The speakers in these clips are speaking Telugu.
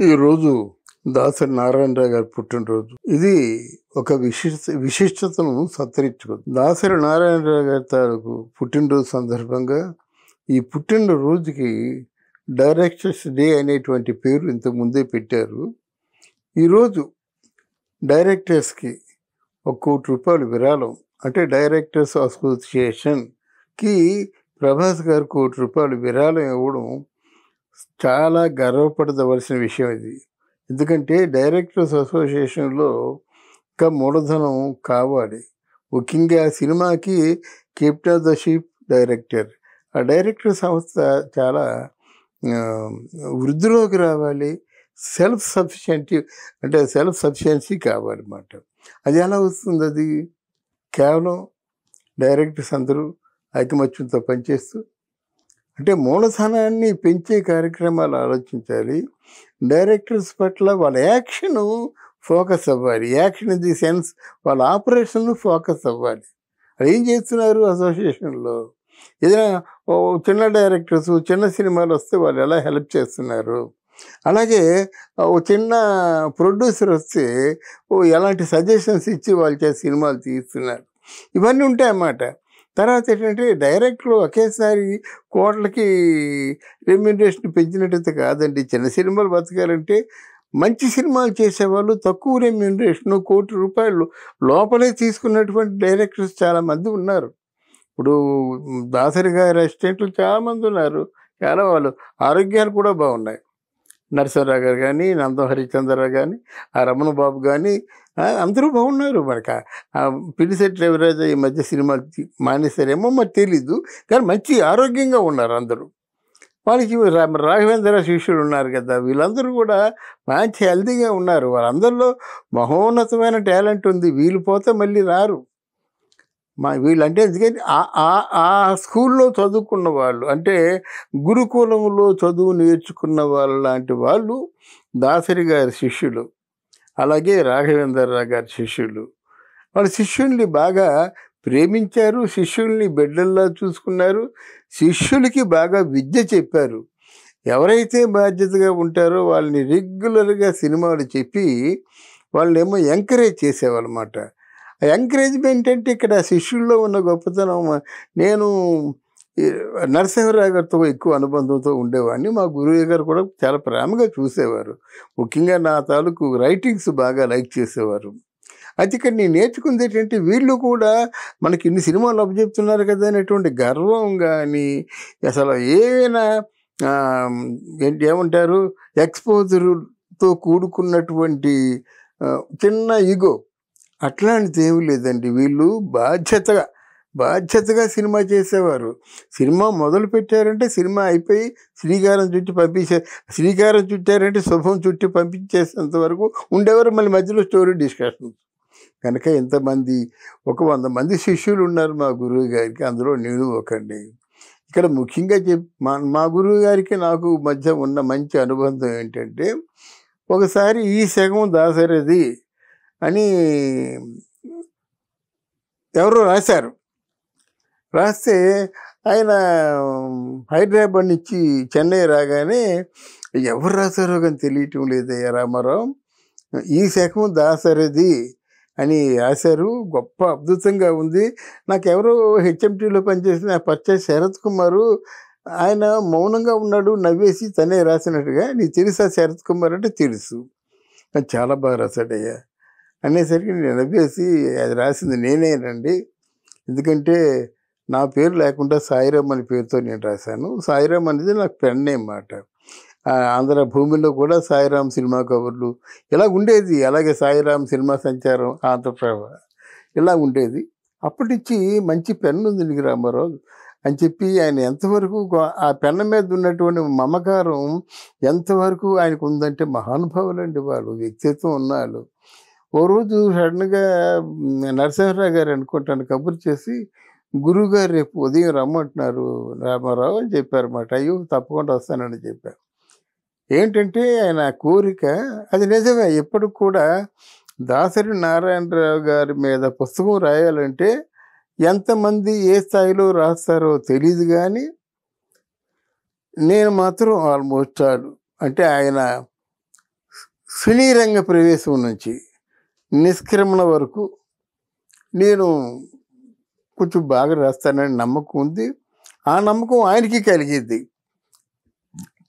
ఈరోజు దాసరి నారాయణరావు గారి పుట్టినరోజు. ఇది ఒక విశిష్ట విశిష్టతను సత్తరించుకోదు దాసరి నారాయణరావు గారి తాలూకు పుట్టినరోజు సందర్భంగా ఈ పుట్టినరోజుకి డైరెక్టర్స్ డే అనేటువంటి పేరు ఇంతకు ముందే పెట్టారు. ఈరోజు డైరెక్టర్స్కి ఒక కోటి రూపాయలు విరాళం అంటే డైరెక్టర్స్ అసోసియేషన్కి ప్రభాస్ గారు కోటి రూపాయలు విరాళం ఇవ్వడం చాలా గర్వపడదవలసిన విషయం ఇది. ఎందుకంటే డైరెక్టర్స్ అసోసియేషన్లో ఇంకా మూలధనం కావాలి. ముఖ్యంగా సినిమాకి captain of the ship director. ఆ డైరెక్టర్ సంస్థ చాలా వృద్ధిలోకి రావాలి. సెల్ఫ్ సఫిషియెంటీ అంటే సెల్ఫ్ సఫిషియన్సీ కావాలన్నమాట. అది ఎలా వస్తుంది అది? కేవలం డైరెక్టర్స్ అందరూ ఐకమత్యంతో పనిచేస్తూ అంటే మూలధనాన్ని పెంచే కార్యక్రమాలు ఆలోచించాలి. డైరెక్టర్స్ పట్ల వాళ్ళ యాక్షన్ ఫోకస్ అవ్వాలి. యాక్షన్ ఇన్ ది సెన్స్ వాళ్ళ ఆపరేషన్ ఫోకస్ అవ్వాలి. అది ఏం చేస్తున్నారు అసోసియేషన్లో? ఏదైనా చిన్న డైరెక్టర్స్ చిన్న సినిమాలు వస్తే వాళ్ళు ఎలా హెల్ప్ చేస్తున్నారు? అలాగే ఓ చిన్న ప్రొడ్యూసర్ వస్తే ఓ ఎలాంటి సజెషన్స్ ఇచ్చి వాళ్ళు చేసే సినిమాలు తీస్తున్నారు. ఇవన్నీ ఉంటాయన్నమాట. తర్వాత ఏంటంటే డైరెక్ట్లు ఒకేసారి కోట్లకి రెమ్యూనరేషన్ పెంచినట్టయితే కాదండి. చిన్న సినిమాలు బతకాలంటే మంచి సినిమాలు చేసేవాళ్ళు తక్కువ రెమ్యూనరేషన్ కోటి రూపాయలు లోపలే తీసుకున్నటువంటి డైరెక్టర్స్ చాలామంది ఉన్నారు. ఇప్పుడు దాసరి గారి అసిస్టెంట్లు చాలామంది ఉన్నారు. చాలా వాళ్ళు ఆరోగ్యాలు కూడా బాగున్నాయి. నరసింహరావు గారు కానీ నందం హరిచంద్రరావు కానీ ఆ రమణ బాబు కానీ అందరూ బాగున్నారు మనకి. పిలిసెట్ రవిరాజ ఈ మధ్య సినిమాలు మానేశారేమో మరి తెలీదు. కానీ మంచి ఆరోగ్యంగా ఉన్నారు అందరూ. వాళ్ళకి రాఘవేంద్ర శిష్యులు ఉన్నారు కదా వీళ్ళందరూ కూడా మంచి హెల్తీగా ఉన్నారు. వాళ్ళందరిలో మహోన్నతమైన టాలెంట్ ఉంది. వీళ్ళు పోతే మళ్ళీ రారు. మా వీళ్ళంటే ఎందుకంటే ఆ- ఆ- ఆ స్కూల్లో చదువుకున్న వాళ్ళు అంటే గురుకులంలో చదువు నేర్చుకున్న వాళ్ళ లాంటి వాళ్ళు దాసరి గారి శిష్యులు అలాగే రాఘవేంద్రరావు గారి శిష్యులు. వాళ్ళ శిష్యుల్ని బాగా ప్రేమించారు శిష్యుల్ని బిడ్డల్లా చూసుకున్నారు శిష్యులకి బాగా విద్య చెప్పారు. ఎవరైతే బాధ్యతగా ఉంటారో వాళ్ళని రెగ్యులర్గా సినిమాలు చెప్పి వాళ్ళేమో ఎంకరేజ్ చేసేవాళ్ళమాట. ఎంకరేజ్మెంట్ అంటే ఇక్కడ శిష్యుల్లో ఉన్న గొప్పతనం నేను నరసింహరావు గారితో ఎక్కువ అనుబంధంతో ఉండేవాడిని. మా గురువు గారు కూడా చాలా ప్రేమగా చూసేవారు. ముఖ్యంగా నా తాలూకు రైటింగ్స్ బాగా లైక్ చేసేవారు. అయితే ఇక్కడ నేను నేర్చుకుంది ఏంటంటే వీళ్ళు కూడా మనకి ఇన్ని సినిమాలు అప్పచెప్తున్నారు కదా అనేటువంటి గర్వం కానీ అసలు ఏమైనా ఏంటి ఏమంటారు ఎక్స్పోజర్తో కూడుకున్నటువంటి చిన్న ఈగో అట్లాంటిది ఏమీ లేదండి. వీళ్ళు బాధ్యతగా బాధ్యతగా సినిమా చేసేవారు. సినిమా మొదలు పెట్టారంటే సినిమా అయిపోయి శ్రీకారం చుట్టి పంపించే శ్రీకారం చుట్టారంటే శుభం చుట్టి పంపించేసేంత వరకు ఉండేవారు. మళ్ళీ మధ్యలో స్టోరీ డిస్కషన్. కనుక ఇంతమంది ఒక వంద మంది శిష్యులు ఉన్నారు మా గురువు గారికి. అందులో నేను ఒకండి. ఇక్కడ ముఖ్యంగా చెప్ మా మా గురువు గారికి నాకు మధ్య ఉన్న మంచి అనుబంధం ఏంటంటే ఒకసారి ఈ సగం దాసరది అని ఎవరో రాశారు. రాస్తే ఆయన హైదరాబాద్ నుంచి చెన్నై రాగానే ఎవరు రాశారో కానీ తెలియటం లేదయ్యా రామారావు. ఈ శకం దాసరిది అని రాశారు. గొప్ప అద్భుతంగా ఉంది. నాకు హెచ్ఎంటీలో పనిచేసిన పచ్చ శరత్ కుమారు ఆయన మౌనంగా ఉన్నాడు నవ్వేసి తనే రాసినట్టుగా నీకు తెలుసా శరత్ కుమార్ అంటే తెలుసు. చాలా బాగా రాశాడయ్యా. అనేసరికి నేను నవ్వేసి అది రాసింది నేనేనండి ఎందుకంటే నా పేరు లేకుండా సాయిరామ్ అనే పేరుతో నేను రాశాను. సాయిరామ్ అనేది నాకు పెన్ నేమ్ మాట ఆంధ్ర భూమిలో కూడా సాయిరామ్ సినిమా కవర్లు ఇలా ఉండేది. అలాగే సాయిరామ్ సినిమా సంచారం ఆంధ్రప్రభ ఇలా ఉండేది. అప్పటి నుంచి మంచి పెన్ను ఉంది నీకు రామారావు అని చెప్పి ఆయన ఎంతవరకు ఆ పెన్న మీద ఉన్నటువంటి మమకారం ఎంతవరకు ఆయనకు ఉందంటే మహానుభావులండి వాళ్ళు వ్యక్తిత్వం ఉన్నాళ్ళు ఓ రోజు సడన్గా నరసింహరావు గారు అనుకుంటాను కబురు చేసి గురువుగారు రేపు ఉదయం రమ్మంటున్నారు రామారావు అని చెప్పారన్నమాట. అయ్యో తప్పకుండా వస్తానని చెప్పారు. ఏంటంటే ఆయన కోరిక అది నిజమే. ఎప్పటికి కూడా దాసరి నారాయణరావు గారి మీద పుస్తకం రాయాలంటే ఎంతమంది ఏ స్థాయిలో రాస్తారో తెలియదు కానీ నేను మాత్రం ఆల్మోస్ట్ ఆల్ అంటే ఆయన సినీ రంగ ప్రవేశం నుంచి నిష్క్రమణ వరకు నేను కొంచెం బాగా రాస్తానని నమ్మకం ఉంది. ఆ నమ్మకం ఆయనకి కలిగింది.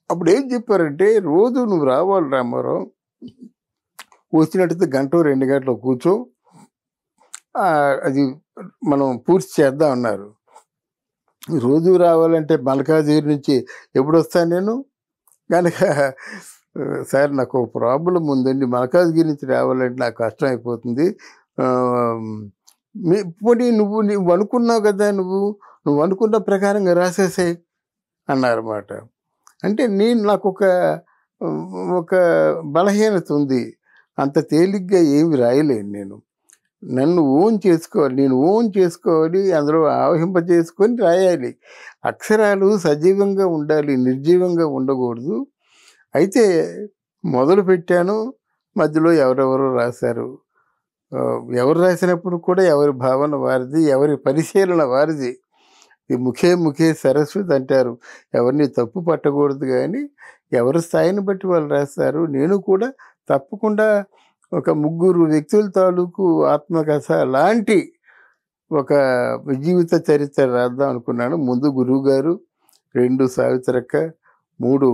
అప్పుడు ఏం చెప్పారంటే రోజు నువ్వు రావాలి రామారావు వచ్చినట్టయితే గంట రెండు గంటలు కూర్చో. అది మనం పూర్తి చేద్దాం అన్నారు. రోజు రావాలంటే మల్కాజిగిరి నుంచి ఎప్పుడు వస్తాను నేను? కనుక సార్ నాకు ఒక ప్రాబ్లం ఉందండి. మలకాజ్గిరి నుంచి రావాలంటే నాకు కష్టం అయిపోతుంది. మీ పోనీ నువ్వు నువ్వు అనుకున్నావు కదా నువ్వు? నువ్వు అనుకున్న ప్రకారంగా రాసేసాయి అన్నారన్నమాట. అంటే నేను నాకు ఒక ఒక బలహీనత ఉంది. అంత తేలిగ్గా ఏమి రాయలేను నేను. నన్ను ఓన్ చేసుకోవాలి నేను ఓన్ చేసుకోవాలి అందులో ఆవహింప చేసుకొని రాయాలి. అక్షరాలు సజీవంగా ఉండాలి నిర్జీవంగా ఉండకూడదు. అయితే మొదలు పెట్టాను. మధ్యలో ఎవరెవరు రాశారు. ఎవరు రాసినప్పుడు కూడా ఎవరి భావన వారిది ఎవరి పరిశీలన వారిది. ఈ ముఖే ముఖే సరస్వతి అంటారు. ఎవరిని తప్పు పట్టకూడదు కానీ ఎవరి స్థాయిని బట్టి వాళ్ళు రాస్తారు. నేను కూడా తప్పకుండా ఒక ముగ్గురు వ్యక్తుల తాలూకు ఆత్మకథ లాంటి ఒక జీవిత చరిత్ర రాద్దాం అనుకున్నాను. ముందు గురువు గారు రెండు సావిత్రక్క మూడు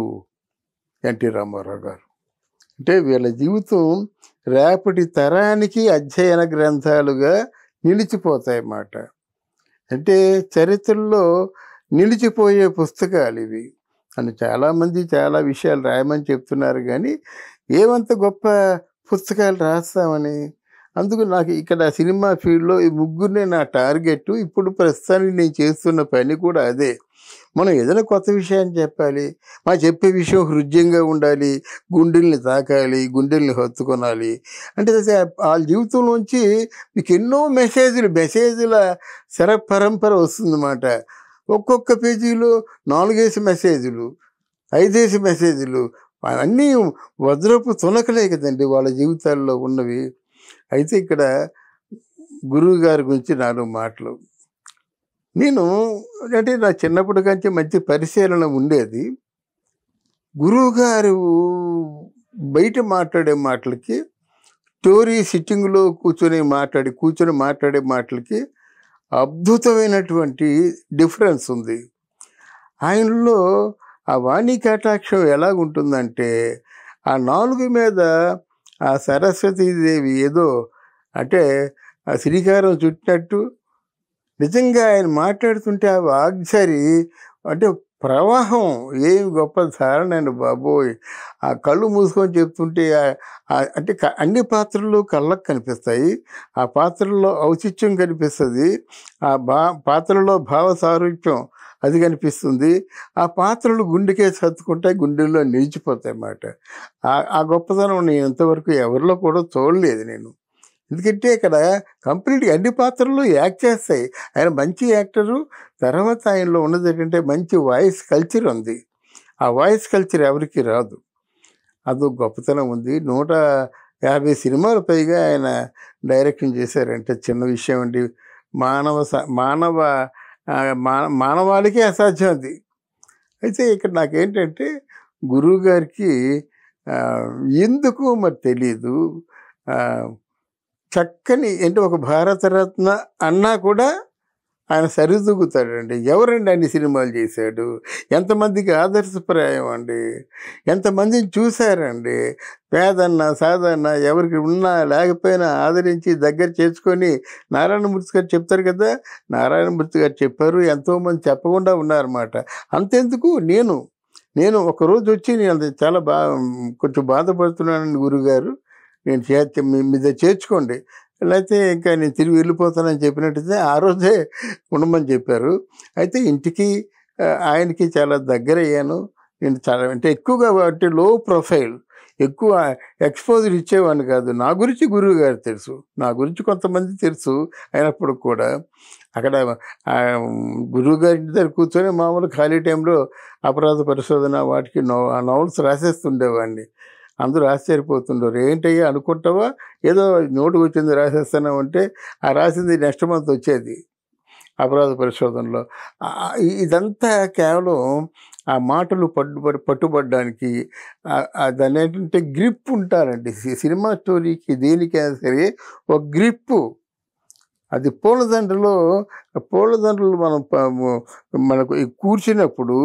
ఎన్టీ రామారావు గారు. అంటే వీళ్ళ జీవితం రేపటి తరానికి అధ్యయన గ్రంథాలుగా నిలిచిపోతాయి అన్నమాట అంటే చరిత్రలో నిలిచిపోయే పుస్తకాలు ఇవి. అని చాలామంది చాలా విషయాలు రాయమని చెప్తున్నారు కానీ ఏమంత గొప్ప పుస్తకాలు రాస్తామని? అందుకు నాకు ఇక్కడ సినిమా ఫీల్డ్లో ఈ ముగ్గురినే నా టార్గెట్ ఇప్పుడు ప్రస్తుతానికి నేను చేస్తున్న పని కూడా అదే. మనం ఏదైనా కొత్త విషయాన్ని చెప్పాలి. మా చెప్పే విషయం హృదయంగా ఉండాలి. గుండెల్ని తాకాలి గుండెల్ని హత్తుకొనాలి. అంటే వాళ్ళ జీవితంలోంచి మీకు ఎన్నో మెసేజ్లు మెసేజ్ల శర పరంపర వస్తుందన్నమాట. ఒక్కొక్క పేజీలో నాలుగేసి మెసేజ్లు ఐదేసి మెసేజ్లు అన్నీ వజ్రపు తునకలే కదండి వాళ్ళ జీవితాల్లో ఉన్నవి. అయితే ఇక్కడ గురువు గారి గురించి నాలుగు మాటలు. నేను అంటే నా చిన్నప్పటి నుంచి మంచి పరిశీలన ఉండేది. గురువు గారు బయట మాట్లాడే మాటలకి స్టోరీ సిట్టింగ్లో కూర్చొని మాట్లాడి కూర్చొని మాట్లాడే మాటలకి అద్భుతమైనటువంటి డిఫరెన్స్ ఉంది. ఆయనలో ఆ వాణి కటాక్షం ఎలాగుంటుందంటే ఆ నాలుగు మీద ఆ సరస్వతీదేవి ఏదో అంటే ఆ శ్రీకారం చుట్టినట్టు నిజంగా ఆయన మాట్లాడుతుంటే ఆ వాగ్జరి అంటే ప్రవాహం ఏం గొప్ప ధారణ అండి బాబోయ్. ఆ కళ్ళు మూసుకొని చెప్తుంటే అంటే అన్ని పాత్రలు కళ్ళకు కనిపిస్తాయి. ఆ పాత్రల్లో ఔచిత్యం కనిపిస్తుంది. ఆ బా పాత్రలో భావ సారూప్యం అది కనిపిస్తుంది. ఆ పాత్రలు గుండెకే సర్దుకుంటాయి గుండెల్లో నిలిచిపోతాయి అన్నమాట. ఆ- గొప్పతనం నేను ఇంతవరకు ఎవరిలో కూడా చూడలేదు నేను. ఎందుకంటే ఇక్కడ కంప్లీట్గా అన్ని పాత్రలు యాక్ట్ చేస్తాయి. ఆయన మంచి యాక్టరు తర్వాత ఆయనలో ఉన్నది ఏంటంటే మంచి వాయిస్ కల్చర్ ఉంది. ఆ వాయిస్ కల్చర్ ఎవరికి రాదు. అదో గొప్పతనం ఉంది. నూట యాభై సినిమాలు పైగా ఆయన డైరెక్షన్ చేశారంటే. చిన్న విషయం అండి. మానవ స- మానవ మానవాళికే అసాధ్యం అది. అయితే ఇక్కడ నాకేంటంటే గురువు గారికి ఎందుకు మరి తెలీదు. చక్కని అంటే ఒక భారతరత్న అన్నా కూడా ఆయన సరిదూగుతాడండి ఎవరండి అన్ని సినిమాలు చేశాడు? ఎంతమందికి ఆదర్శప్రాయం అండి? ఎంతమందిని చూశారండి? పేదన్న సాదన్న ఎవరికి ఉన్నా లేకపోయినా ఆదరించి దగ్గర చేర్చుకొని నారాయణమూర్తి గారు చెప్తారు కదా? నారాయణమూర్తి గారు చెప్పారు ఎంతోమంది చెప్పకుండా ఉన్నారన్నమాట. అంతెందుకు? నేను నేను ఒకరోజు వచ్చి నేను అంత చాలా బా కొంచెం బాధపడుతున్నానండి గురుగారు. నేను చేర్చ మీ మీద చేర్చుకోండి. లేకపోతే ఇంకా నేను తిరిగి వెళ్ళిపోతానని చెప్పినట్టయితే ఆ రోజే ఉండమని చెప్పారు. అయితే ఇంటికి ఆయనకి చాలా దగ్గర అయ్యాను నేను చాలా అంటే ఎక్కువగా అంటే లో ప్రొఫైల్ ఎక్కువ ఎక్స్పోజర్ ఇచ్చేవాడిని కాదు. నా గురించి గురువు గారు తెలుసు. నా గురించి కొంతమంది తెలుసు అయినప్పుడు కూడా. అక్కడ గురువు గారి ఇంటి దగ్గర కూర్చొని మామూలు ఖాళీ టైంలో అపరాధ పరిశోధన వాటికి నో నవల్స్ రాసేస్తుండేవాడిని. అందరూ ఆశ్చర్యపోతుండరు ఏంటయ్యా అనుకుంటావా? ఏదో నోటుకు వచ్చింది రాసేస్తున్నావు అంటే ఆ రాసింది నెక్స్ట్ మంత్ వచ్చేది అపరాధ పరిశోధనలో. ఇదంతా కేవలం ఆ మాటలు పట్టుబడి పట్టుబడడానికి దాని ఏంటంటే గ్రిప్ ఉంటారండి. సినిమా స్టోరీకి దేనికైనా సరే ఒక గ్రిప్పు అది పూలదండలో పూలదండలు మనం మనకు కూర్చున్నప్పుడు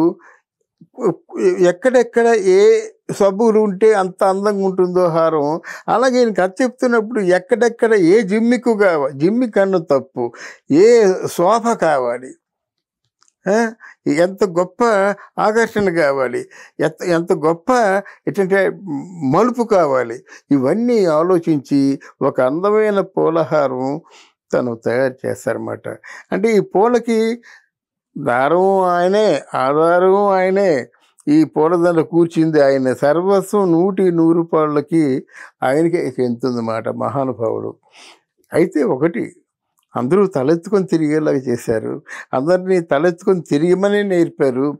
ఎక్కడెక్కడ ఏ సబ్బులు ఉంటే అంత అందంగా ఉంటుందో హారం అలాగే నేను కథ చెప్తున్నప్పుడు ఎక్కడెక్కడ ఏ జిమ్మికు కావాలి జిమ్మి కన్ను తప్పు ఏ శోభ కావాలి ఎంత గొప్ప ఆకర్షణ కావాలి ఎంత ఎంత గొప్ప ఏంటంటే మలుపు కావాలి ఇవన్నీ ఆలోచించి ఒక అందమైన పూలహారం తను తయారు చేస్తారన్నమాట. అంటే ఈ పూలకి దారం ఆయనే ఆధారం ఆయనే ఈ పూలదండ కూర్చింది ఆయన సర్వస్వం నూటి నూరు పాళ్ళకి ఆయనకే చెందుతుందన్నమాట మహానుభావుడు. అయితే ఒకటి అందరూ తలెత్తుకొని తిరిగేలాగా చేశారు. అందరినీ తలెత్తుకొని తిరిగమని నేర్పారు.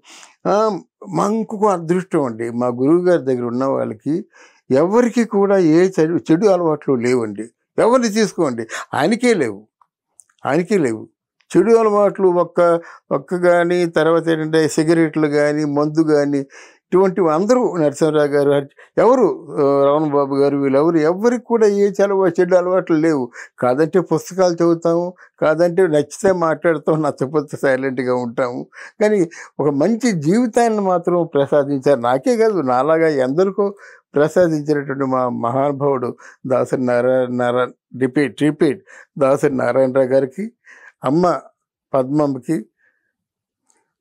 మాకు అదృష్టం అండి. మా గురువు గారి దగ్గర ఉన్న వాళ్ళకి ఎవరికి కూడా ఏ చెడు చెడు అలవాట్లు లేవండి. ఎవరిని తీసుకోండి? ఆయనకే లేవు. ఆయనకే లేవు. చెడు అలవాట్లు ఒక్క ఒక్క కానీ తర్వాత ఏంటంటే సిగరెట్లు కానీ మందు కానీ ఇటువంటివి అందరూ నరసింహరావు గారు ఎవరు రమణ బాబు గారు వీళ్ళెవరు ఎవరికి కూడా ఏ చలవ చెడు అలవాట్లు లేవు. కాదంటే పుస్తకాలు చదువుతాము కాదంటే నచ్చితే మాట్లాడతాం నచ్చపోతే సైలెంట్గా ఉంటాము. కానీ ఒక మంచి జీవితాన్ని మాత్రం ప్రసాదించారు. నాకే కాదు నాలాగా ఎందరికో ప్రసాదించినటువంటి మా మహానుభావుడు దాసరి నారాయణ నారాయణ రిపీట్ రిపీట్ దాసరి నారాయణరావు గారికి అమ్మ పద్మమ్మకి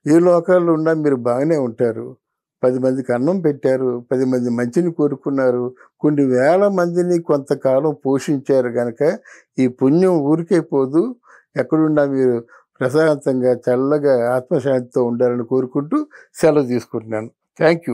ఏ లోకాల్లో ఉన్నా మీరు బాగానే ఉంటారు. పది మందికి అన్నం పెట్టారు. పది మంది మంచిని కోరుకున్నారు. కొన్ని వేల మందిని కొంతకాలం పోషించారు కనుక ఈ పుణ్యం ఊరికే పోదు. ఎక్కడున్నా మీరు ప్రశాంతంగా చల్లగా ఆత్మశాంతితో ఉండాలని కోరుకుంటూ సెలవు తీసుకుంటున్నాను. Thank you.